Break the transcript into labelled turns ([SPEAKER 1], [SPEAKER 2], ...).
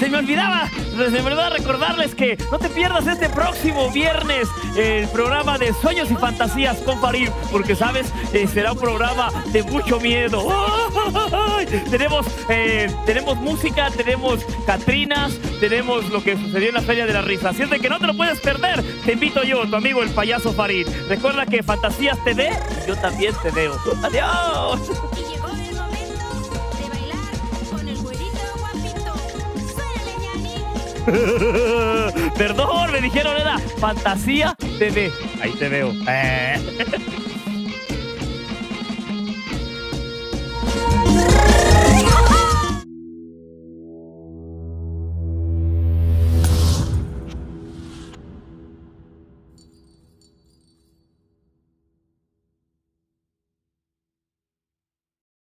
[SPEAKER 1] se me olvidaba recordarles que no te pierdas este próximo viernes el programa de Sueños y Fantasías con Farid, porque sabes, eh, será un programa de mucho miedo. Tenemos, eh, tenemos música, tenemos Catrinas, tenemos lo que sucedió en la Feria de la Risa. Así es de que no te lo puedes perder. Te invito yo, tu amigo el payaso Farid. Recuerda que Fantasías te y yo también te veo. ¡Adiós! Perdón, me dijeron era Fantasía TV. Ahí te veo. Eh.